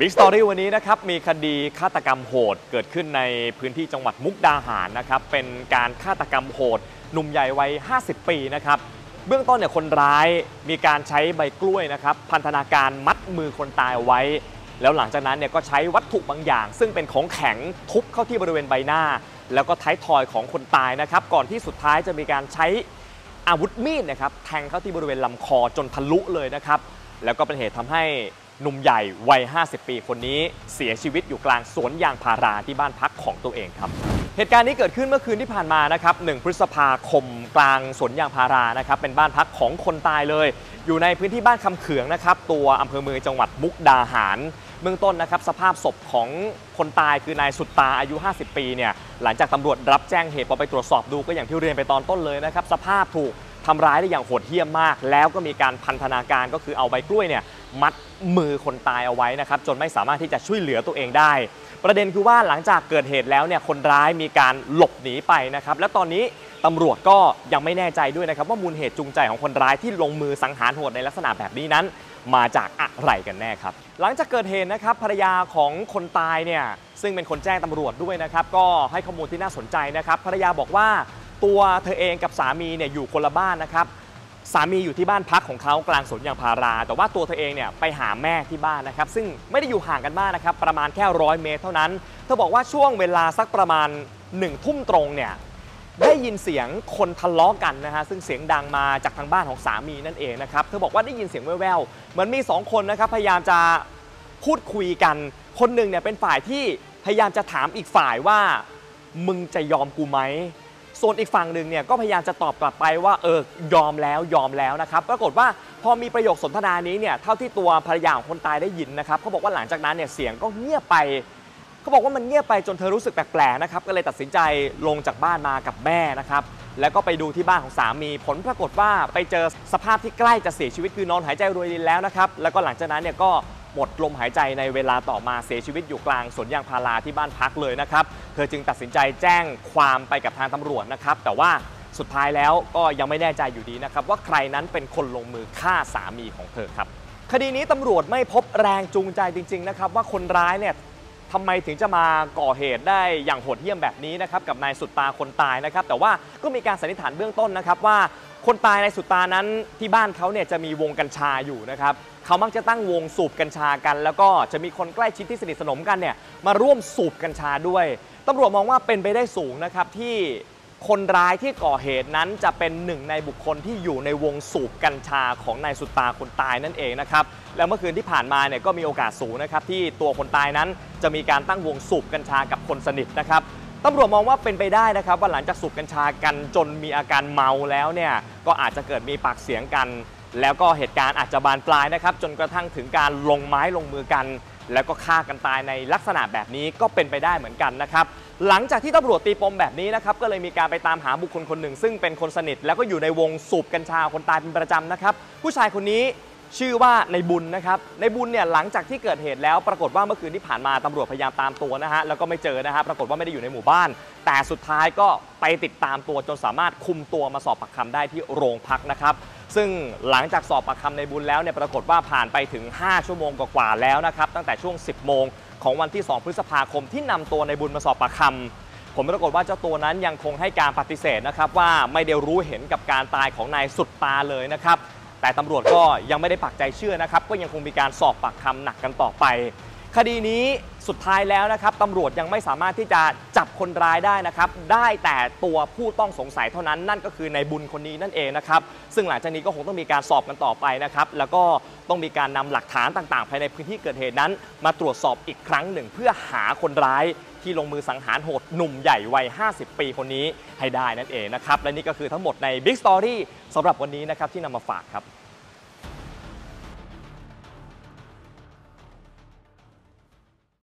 Big Story วันนี้นะครับมีคดีฆาตกรรมโหดเกิดขึ้นในพื้นที่จังหวัดมุกดาหารนะครับเป็นการฆาตกรรมโหดหนุ่มใหญ่วัย 50 ปีนะครับเบื้องต้นเนี่ยคนร้ายมีการใช้ใบกล้วยนะครับพันธนาการมัดมือคนตายไว้ แล้วหลังจากนั้นเนี่ยก็ใช้วัตถุบางอย่าง ซึ่งเป็นของแข็งทุบเข้าที่บริเวณใบหน้า แล้วก็ท้ายทอยของคนตายนะครับก่อนที่สุดท้ายจะมีการใช้อาวุธมีดนะครับแทงเข้าที่บริเวณลำคอจนทะลุเลยนะครับแล้วก็เป็นเหตุทำให้ หนุ่มใหญ่วัย 50 ปีคนนี้เสียชีวิตอยู่กลางสวนยางพาราที่บ้านพักของตัวเองครับ เหตุการณ์นี้เกิดขึ้นเมื่อคืนที่ผ่านมานะครับ 1 พฤษภาคมกลางสวนยางพารานะครับ เป็นบ้านพักของคนตายเลย อยู่ในพื้นที่บ้านคำเขืองนะครับ ตัวอำเภอเมืองจังหวัดมุกดาหาร เบื้องต้นนะครับสภาพศพของคนตายคือนายสุดตาอายุ 50 ปีเนี่ย หลังจากตำรวจรับแจ้งเหตุพอไปตรวจสอบดูก็อย่างที่เรียนไปตอนต้นเลยนะครับ สภาพถูกทำร้ายได้อย่างโหดเหี้ยมมาก แล้วก็มีการพันธนาการก็คือเอาใบกล้วยเนี่ย มัดมือคนตายเอาไว้นะครับจนไม่สามารถที่จะช่วยเหลือตัวเองได้ ประเด็นคือว่าหลังจากเกิดเหตุแล้วเนี่ยคนร้ายมีการหลบหนีไปนะครับและตอนนี้ตำรวจก็ยังไม่แน่ใจด้วยนะครับว่ามูลเหตุจูงใจของคนร้ายที่ลงมือสังหารโหดในลักษณะแบบนี้นั้น มาจากอะไรกันแน่ครับ หลังจากเกิดเหตุนะครับภรรยาของคนตายเนี่ยซึ่งเป็นคนแจ้งตำรวจด้วยนะครับก็ให้ข้อมูลที่น่าสนใจนะครับภรรยาบอกว่าตัวเธอเองกับสามีเนี่ยอยู่คนละบ้านนะครับ สามีอยู่ที่บ้านพักของเขากลางสวนยางพารา แต่ว่าตัวเธอเองเนี่ยไปหาแม่ที่บ้านนะครับ ซึ่งไม่ได้อยู่ห่างกันมากนะครับ ประมาณแค่ร้อยเมตรเท่านั้น เธอบอกว่าช่วงเวลาสักประมาณ1นึ่ทุ่มตรงเนี่ยได้ยินเสียงคนทะเลาะกันนะฮะซึ่งเสียงดังมาจากทางบ้านของสามีนั่นเองนะครับเธอบอกว่าได้ยินเสียงแว่วๆเหมือนมี 2 คนนะครับพยายามจะพูดคุยกัน คนหนึ่งเนี่ยเป็นฝ่ายที่พยายามจะถามอีกฝ่ายว่า มึงจะยอมกูไหม ส่วนอีกฝั่งหนึ่งเนี่ยก็พยายามจะตอบกลับไปว่าเออยอมแล้วยอมแล้วนะครับปรากฏว่าพอมีประโยคสนทนานี้เนี่ยเท่าที่ตัวภรรยาของคนตายได้ยินนะครับเขาบอกว่าหลังจากนั้นเนี่ยเสียงก็เงียบไปเขาบอกว่ามันเงียบไปจนเธอรู้สึกแปลกๆนะครับก็เลยตัดสินใจลงจากบ้านมากับแม่นะครับแล้วก็ไปดูที่บ้านของสามีผลปรากฏว่าไปเจอสภาพที่ใกล้จะเสียชีวิตคือนอนหายใจรวยรินแล้วนะครับแล้วก็หลังจากนั้นเนี่ยก็ หมดลมหายใจในเวลาต่อมาเสียชีวิตอยู่กลางสวนยางพาราที่บ้านพักเลยนะครับ เธอจึงตัดสินใจแจ้งความไปกับทางตำรวจนะครับ แต่ว่าสุดท้ายแล้วก็ยังไม่แน่ใจอยู่ดีนะครับ ว่าใครนั้นเป็นคนลงมือฆ่าสามีของเธอครับ คดีนี้ตำรวจไม่พบแรงจูงใจจริง ๆ นะครับ ว่าคนร้ายเนี่ยทำไมถึงจะมาก่อเหตุได้อย่างโหดเหี้ยมแบบนี้นะครับกับนายสุดตาคนตายนะครับ แต่ว่าก็มีการสันนิษฐานเบื้องต้นนะครับว่า คนตายในสุตานั้นที่บ้านเขาเนี่ยจะมีวงกัญชาอยู่นะครับเขามักจะตั้งวงสูบกัญชากัน แล้วก็จะมีคนใกล้ชิดที่สนิทสนมกันเนี่ยมาร่วมสูบกัญชาด้วยตำรวจมองว่าเป็นไปได้สูงนะครับที่คนร้ายที่ก่อเหตุนั้นจะเป็นหนึ่งในบุคคลที่อยู่ในวงสูบกัญชาของนายสุตาคนตายนั่นเองนะครับแล้วเมื่อคืนที่ผ่านมาเนี่ยก็มีโอกาสสูงนะครับที่ตัวคนตายนั้นจะมีการตั้งวงสูบกัญชากับคนสนิทนะครับ ตำรวจมองว่าเป็นไปได้นะครับว่าหลังจากสูบกัญชากันจนมีอาการเมาแล้วเนี่ยก็อาจจะเกิดมีปากเสียงกัน แล้วก็เหตุการณ์อาจจะบานปลายนะครับ จนกระทั่งถึงการลงไม้ลงมือกัน แล้วก็ฆ่ากันตายในลักษณะแบบนี้ก็เป็นไปได้เหมือนกันนะครับหลังจากที่ตำรวจตีปมแบบนี้นะครับก็เลยมีการไปตามหาบุคคลคนหนึ่ง ซึ่งเป็นคนสนิท แล้วก็อยู่ในวงสูบกัญชาคนตายเป็นประจำนะครับผู้ชายคนนี้ ชื่อว่าในบุญนะครับ ในบุญเนี่ยหลังจากที่เกิดเหตุแล้ว ปรากฏว่าเมื่อคืนที่ผ่านมาตำรวจพยายามตามตัวนะฮะแล้วก็ไม่เจอนะฮะปรากฏว่าไม่ได้อยู่ในหมู่บ้าน แต่สุดท้ายก็ไปติดตามตัวจนสามารถคุมตัวมาสอบปากคำได้ที่โรงพักนะครับ ซึ่งหลังจากสอบปากคำในบุญแล้วเนี่ยปรากฏว่าผ่านไปถึง 5 ชั่วโมงกว่าๆแล้วนะครับตั้งแต่ช่วง 10 โมงของวันที่ 2 พฤษภาคมที่นำตัวในบุญมาสอบปากคำผลปรากฏว่าเจ้าตัวนั้นยังคงให้การปฏิเสธนะครับว่าไม่ได้รู้เห็นกับการตายของนายสุดตาเลยนะครับ แต่ตำรวจก็ยังไม่ได้ปักใจเชื่อนะครับ ก็ยังคงมีการสอบปากคำหนักกันต่อไป คดีนี้สุดท้ายแล้วนะครับตำรวจยังไม่สามารถที่จะจับคนร้ายได้นะครับ ได้แต่ตัวผู้ต้องสงสัยเท่านั้นนั่นก็คือในบุญคนนี้นั่นเองนะครับ ซึ่งหลังจากนี้ก็คงต้องมีการสอบกันต่อไปนะครับ แล้วก็ต้องมีการนำหลักฐานต่างๆ ภายในพื้นที่เกิดเหตุนั้น มาตรวจสอบอีกครั้งหนึ่ง เพื่อหาคนร้ายที่ลงมือสังหารโหดหนุ่มใหญ่วัย 50 ปีคนนี้ให้ได้นั่นเองนะครับและนี่ก็คือทั้งหมดใน Big Story สำหรับวันนี้นะครับที่นำมาฝากครับ